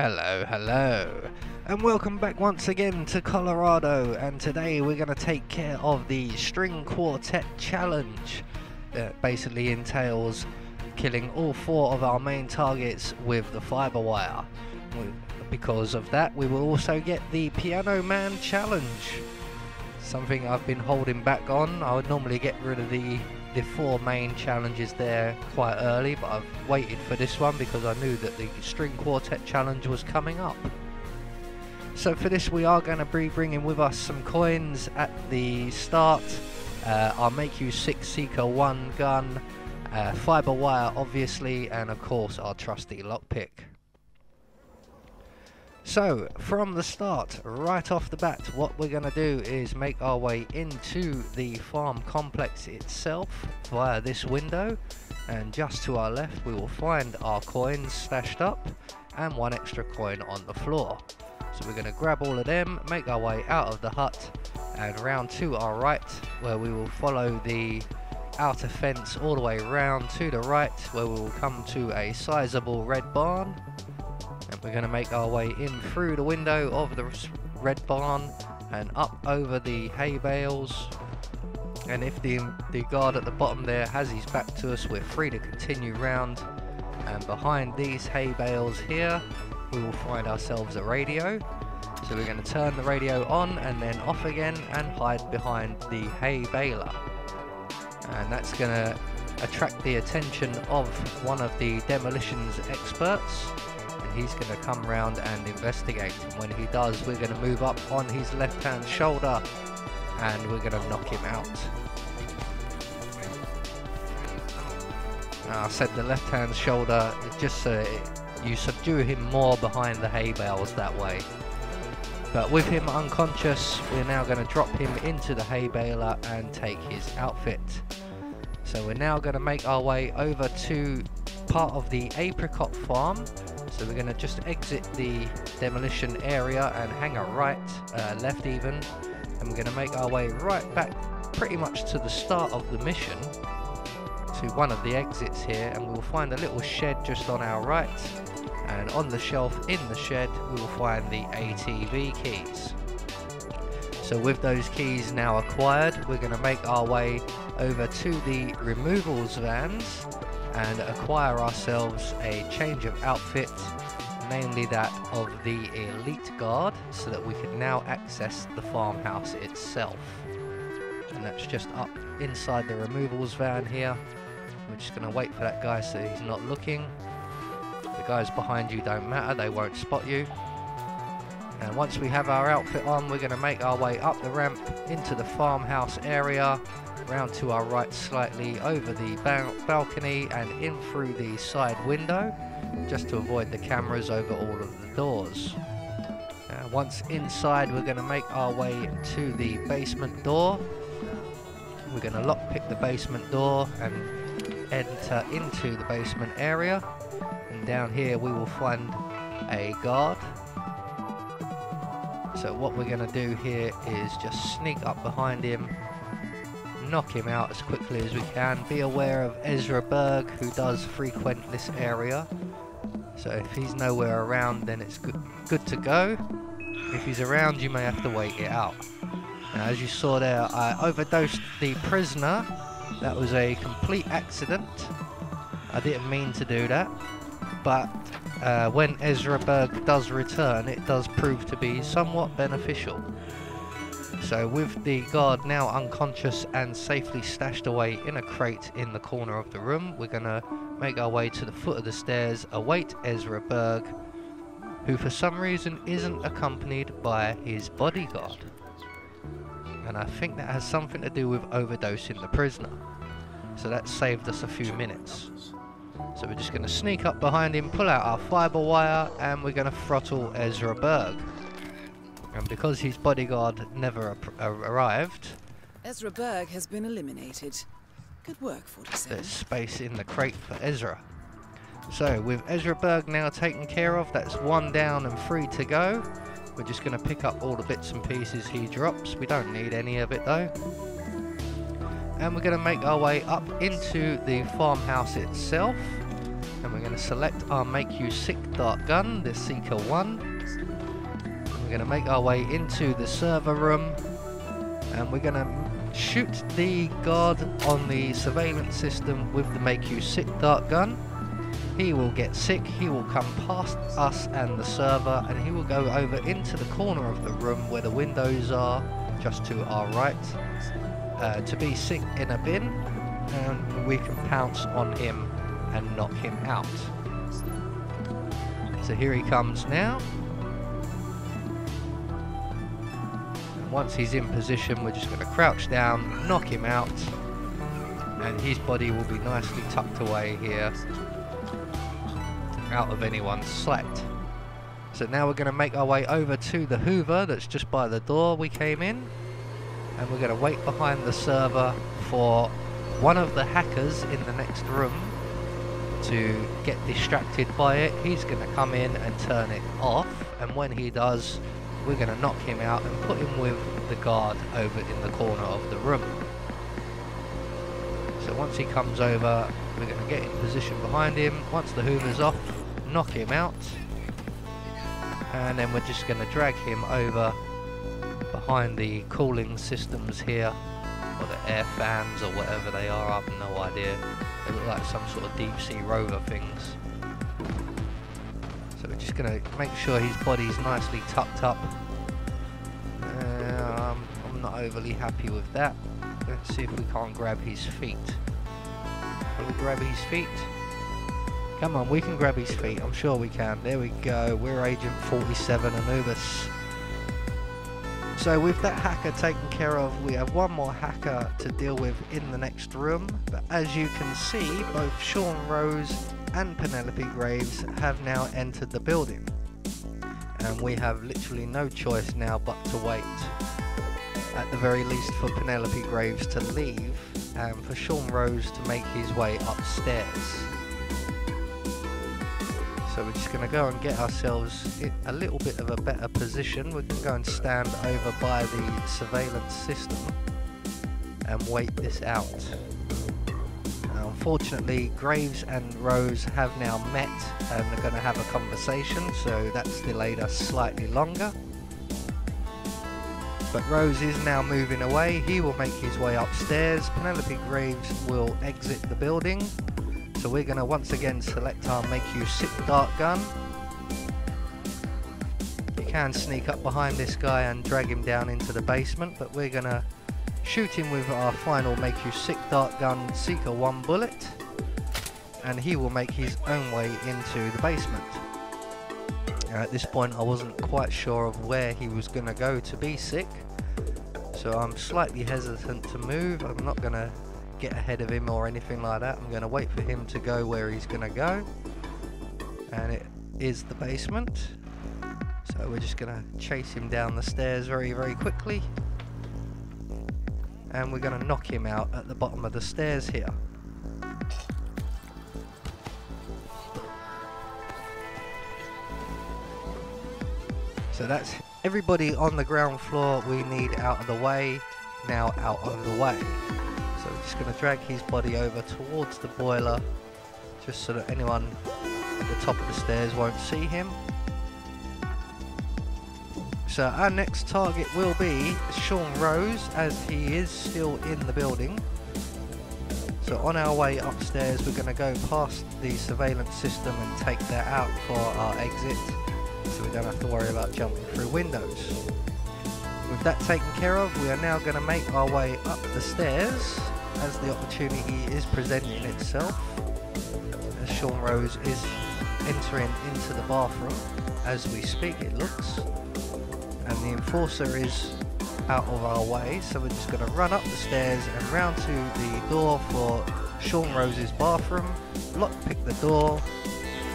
Hello, hello, and welcome back once again to Colorado. And today we're going to take care of the String Quartet Challenge. That basically entails killing all four of our main targets with the fiber wire. Because of that, we will also get the Piano Man Challenge. Something I've been holding back on. I would normally get rid of the the four main challenges there quite early, but I've waited for this one because I knew that the string quartet challenge was coming up. So for this we are going to be bringing with us some coins at the start. Uh, our Make You Six Sieker 1 gun, uh, fiber wire obviously, and of course our trusty lockpick. So, from the start, right off the bat, what we're going to do is make our way into the farm complex itself via this window. And just to our left, we will find our coins stashed up and one extra coin on the floor. So we're going to grab all of them, make our way out of the hut and round to our right where we will follow the outer fence all the way round to the right where we will come to a sizable red barn we're going to make our way in through the window of the red barn and up over the hay bales. And if the, the guard at the bottom there has his back to us we're free to continue round. And behind these hay bales here we will find ourselves a radio. So we're going to turn the radio on and then off again and hide behind the hay baler. And that's going to attract the attention of one of the demolitions experts he's going to come round and investigate. And when he does, we're going to move up on his left hand shoulder and we're going to knock him out. Now, I said the left hand shoulder, just uh, so you subdue him more behind the hay bales that way. But with him unconscious, we're now going to drop him into the hay baler and take his outfit. So we're now going to make our way over to part of the apricot farm so we're going to just exit the demolition area and hang a right, uh, left even, and we're going to make our way right back pretty much to the start of the mission to one of the exits here. And we'll find a little shed just on our right. And on the shelf in the shed we will find the ATV keys. So with those keys now acquired we're going to make our way over to the removals vans and acquire ourselves a change of outfit, namely that of the Elite Guard, so that we can now access the farmhouse itself. And that's just up inside the removals van here. We're just going to wait for that guy so he's not looking. The guys behind you don't matter, they won't spot you. And once we have our outfit on, we're going to make our way up the ramp into the farmhouse area round to our right slightly over the ba balcony and in through the side window just to avoid the cameras over all of the doors. Uh, once inside we're going to make our way to the basement door. We're going to lockpick the basement door and enter into the basement area and down here we will find a guard so what we're going to do here is just sneak up behind him knock him out as quickly as we can. Be aware of Ezra Berg, who does frequent this area. So if he's nowhere around, then it's good, good to go. If he's around, you may have to wait it out. Now, as you saw there, I overdosed the prisoner. That was a complete accident. I didn't mean to do that. But uh, when Ezra Berg does return, it does prove to be somewhat beneficial. So with the guard now unconscious and safely stashed away in a crate in the corner of the room, we're going to make our way to the foot of the stairs, await Ezra Berg, who for some reason isn't accompanied by his bodyguard. And I think that has something to do with overdosing the prisoner. So that saved us a few minutes. So we're just going to sneak up behind him, pull out our fiber wire, and we're going to throttle Ezra Berg. And because his bodyguard never arrived... Ezra Berg has been eliminated. Good work, 47. There's space in the crate for Ezra. So, with Ezra Berg now taken care of, that's one down and three to go. We're just going to pick up all the bits and pieces he drops. We don't need any of it though. And we're going to make our way up into the farmhouse itself. And we're going to select our Make You Sick Dart Gun, the Sieker 1. We're going to make our way into the server room. And we're going to shoot the guard on the surveillance system with the Make You Sick Dart Gun. He will get sick, he will come past us and the server, and he will go over into the corner of the room where the windows are, just to our right, uh, to be sick in a bin, and we can pounce on him and knock him out. So here he comes now. Once he's in position, we're just going to crouch down, knock him out, and his body will be nicely tucked away here, out of anyone's sight. So now we're going to make our way over to the Hoover that's just by the door we came in, and we're going to wait behind the server for one of the hackers in the next room to get distracted by it. He's going to come in and turn it off, and when he does, we're going to knock him out and put him with the guard over in the corner of the room. So once he comes over, we're going to get in position behind him. Once the hoover's off, knock him out. And then we're just going to drag him over behind the cooling systems here, or the air fans or whatever they are, I have no idea. They look like some sort of deep sea rover things. Just going to make sure his body's nicely tucked up. Uh, um, I'm not overly happy with that. Let's see if we can't grab his feet. Can we grab his feet? Come on, we can grab his feet. I'm sure we can. There we go. We're Agent 47 Anubis. So with that hacker taken care of, we have one more hacker to deal with in the next room. But as you can see, both Sean Rose and Penelope Graves have now entered the building. And we have literally no choice now but to wait. At the very least for Penelope Graves to leave and for Sean Rose to make his way upstairs. So we're just going to go and get ourselves in a little bit of a better position. We can go and stand over by the surveillance system and wait this out. Unfortunately, Graves and Rose have now met and are going to have a conversation, so that's delayed us slightly longer. But Rose is now moving away. He will make his way upstairs. Penelope Graves will exit the building so we're going to once again select our Make You Sick Dart Gun. You can sneak up behind this guy and drag him down into the basement, but we're going to shoot him with our final Make You Sick Dart Gun Sieker 1 bullet, and he will make his own way into the basement. Now at this point I wasn't quite sure of where he was going to go to be sick, so I'm slightly hesitant to move. I'm not going to get ahead of him or anything like that. I'm going to wait for him to go where he's going to go. And it is the basement. So we're just going to chase him down the stairs very, very quickly. And we're going to knock him out at the bottom of the stairs here. So that's everybody on the ground floor we need out of the way, now out of the way. So we're just going to drag his body over towards the boiler just so that anyone at the top of the stairs won't see him. Our next target will be Sean Rose as he is still in the building. So on our way upstairs we're going to go past the surveillance system and take that out for our exit so we don't have to worry about jumping through windows. With that taken care of, we are now going to make our way up the stairs as the opportunity is presenting itself. As Sean Rose is entering into the bathroom as we speak, it looks. And the enforcer is out of our way, so we're just going to run up the stairs and round to the door for Sean Rose's bathroom, lockpick the door,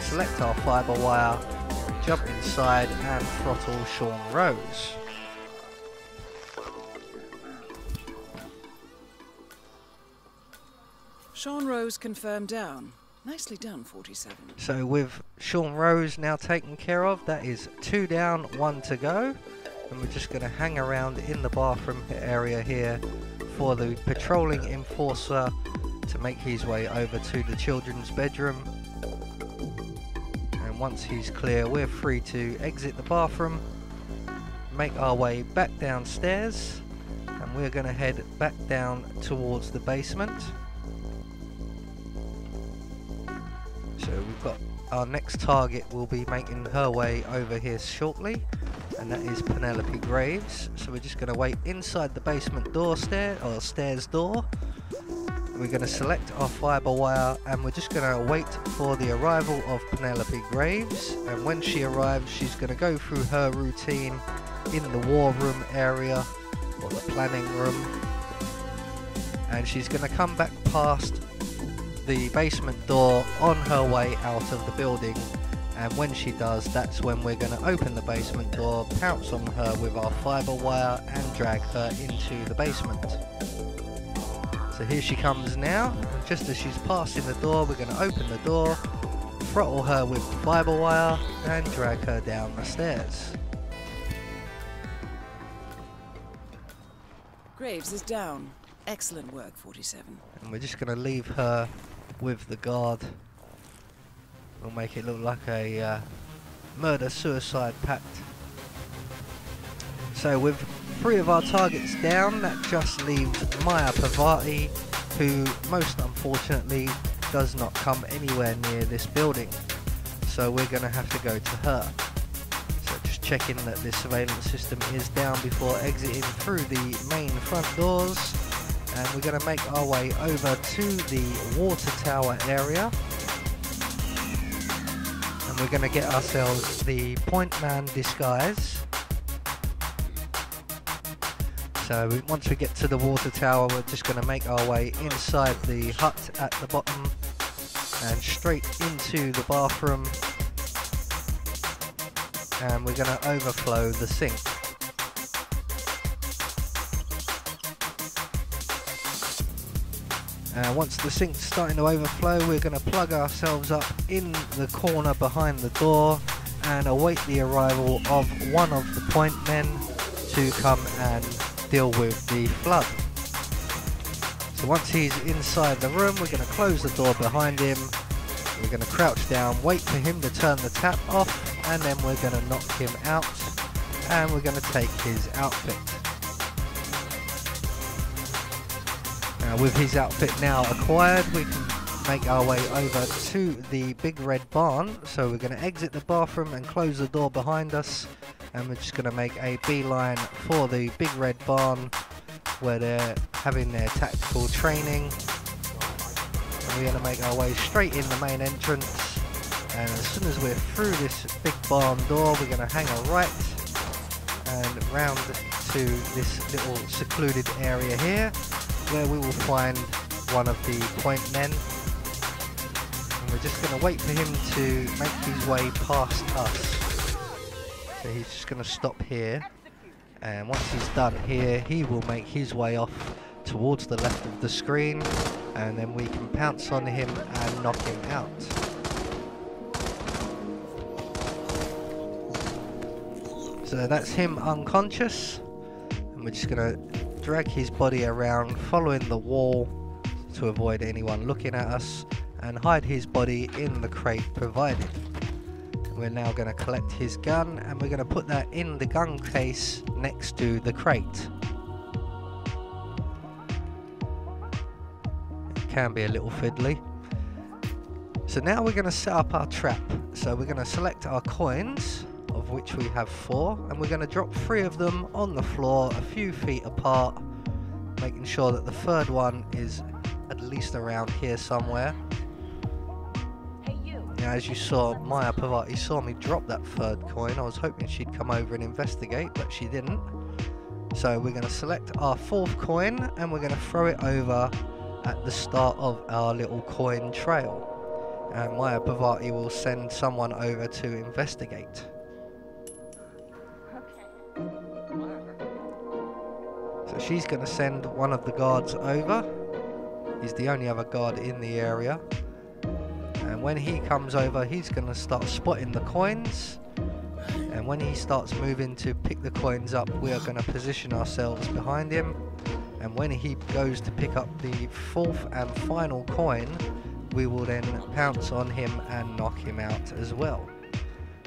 select our fibre wire, jump inside and throttle Sean Rose. Sean Rose confirmed down. Nicely done, 47. So with Sean Rose now taken care of, that is two down, one to go. And we're just going to hang around in the bathroom area here for the patrolling enforcer to make his way over to the children's bedroom and once he's clear we're free to exit the bathroom make our way back downstairs and we're going to head back down towards the basement our next target will be making her way over here shortly and that is Penelope Graves. So we're just going to wait inside the basement door stair or stairs door. We're going to select our fibre wire and we're just going to wait for the arrival of Penelope Graves. And when she arrives she's going to go through her routine in the war room area or the planning room. And she's going to come back past the basement door on her way out of the building and when she does that's when we're going to open the basement door pounce on her with our fibre wire and drag her into the basement. So here she comes now, and just as she's passing the door, we're going to open the door, throttle her with fibre wire, and drag her down the stairs. Graves is down. Excellent work, 47. And we're just going to leave her with the guard. We'll make it look like a uh, murder-suicide pact. So with three of our targets down, that just leaves Maya Parvati, who most unfortunately does not come anywhere near this building. So we're going to have to go to her. So just checking that the surveillance system is down before exiting through the main front doors. And we're going to make our way over to the water tower area. And we're going to get ourselves the point man disguise. So once we get to the water tower, we're just going to make our way inside the hut at the bottom and straight into the bathroom. And we're going to overflow the sink. And once the sink's starting to overflow, we're going to plug ourselves up in the corner behind the door and await the arrival of one of the point men to come and deal with the flood. So once he's inside the room, we're going to close the door behind him. We're going to crouch down, wait for him to turn the tap off, and then we're going to knock him out. And we're going to take his outfit. Now with his outfit now acquired, we can make our way over to the big red barn. So we're going to exit the bathroom and close the door behind us. And we're just going to make a beeline for the big red barn where they're having their tactical training. And we're going to make our way straight in the main entrance. And as soon as we're through this big barn door we're going to hang a right and round to this little secluded area here where we will find one of the point men and we're just going to wait for him to make his way past us so he's just going to stop here. And once he's done here, he will make his way off towards the left of the screen. And then we can pounce on him and knock him out. So that's him unconscious. And we're just going to drag his body around following the wall to avoid anyone looking at us and hide his body in the crate provided. We're now going to collect his gun and we're going to put that in the gun case next to the crate. It can be a little fiddly. So now we're going to set up our trap. So we're going to select our coins, of which we have four, and we're going to drop three of them on the floor a few feet apart, making sure that the third one is at least around here somewhere. Now, as you saw, Maya Parvati saw me drop that third coin. I was hoping she'd come over and investigate, but she didn't. So we're going to select our fourth coin and we're going to throw it over at the start of our little coin trail. And Maya Parvati will send someone over to investigate. So she's going to send one of the guards over. He's the only other guard in the area and when he comes over he's going to start spotting the coins and when he starts moving to pick the coins up we are going to position ourselves behind him and when he goes to pick up the fourth and final coin we will then pounce on him and knock him out as well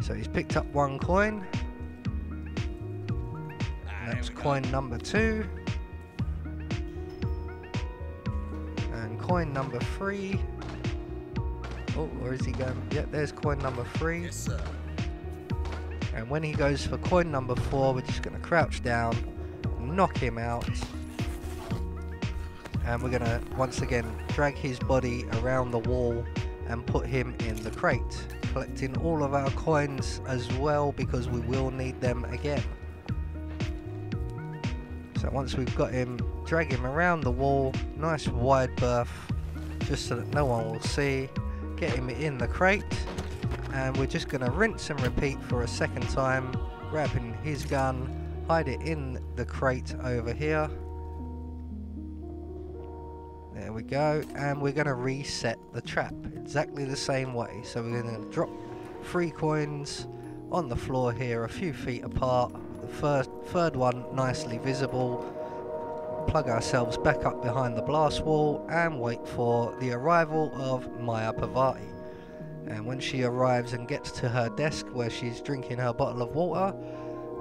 So he's picked up one coin. That's coin number two. Coin number three. Oh, where is he going? Yep, there's coin number three. Yes, sir. And when he goes for coin number four, we're just going to crouch down, knock him out. And we're going to, once again, drag his body around the wall and put him in the crate. Collecting all of our coins as well because we will need them again. So once we've got him, drag him around the wall, nice wide berth, just so that no one will see. Get him in the crate. And we're just going to rinse and repeat for a second time. Grabbing his gun. Hide it in the crate over here. There we go. And we're going to reset the trap exactly the same way. So we're going to drop three coins on the floor here a few feet apart. The first third one nicely visible plug ourselves back up behind the blast wall and wait for the arrival of Maya Parvati and when she arrives and gets to her desk where she's drinking her bottle of water,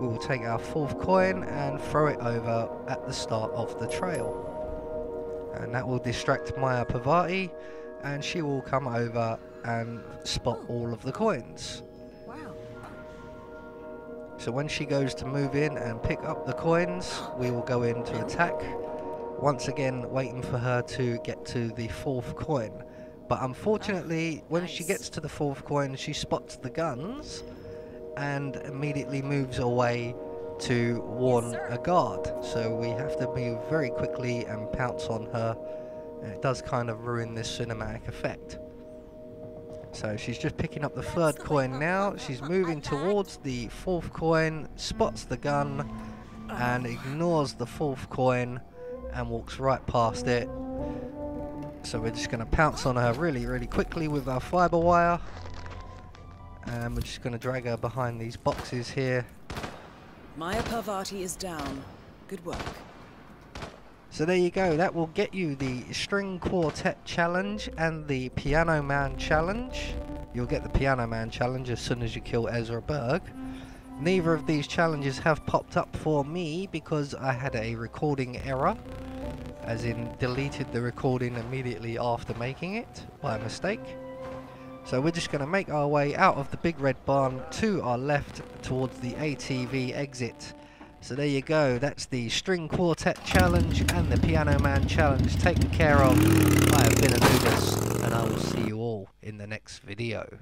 we will take our fourth coin and throw it over at the start of the trail. And that will distract Maya Parvati and she will come over and spot all of the coins. So when she goes to move in and pick up the coins, we will go in to attack. Once again, waiting for her to get to the fourth coin. But unfortunately, oh, when she gets to the fourth coin, she spots the guns and immediately moves away to warn sir. a guard. So we have to move very quickly and pounce on her. And it does kind of ruin this cinematic effect. So she's just picking up the third coin now. She's moving towards the fourth coin, spots the gun, and ignores the fourth coin and walks right past it. So we're just going to pounce on her really, really quickly with our fiber wire. And we're just going to drag her behind these boxes here. Maya Parvati is down. Good work. So there you go, that will get you the String Quartet Challenge and the Piano Man Challenge. You'll get the Piano Man Challenge as soon as you kill Ezra Berg. Neither of these challenges have popped up for me because I had a recording error, as in deleted the recording immediately after making it by mistake. So we're just going to make our way out of the big red barn to our left towards the ATV exit. So there you go, that's the String Quartet Challenge and the Piano Man Challenge taken care of. I have been Anubis, and I will see you all in the next video.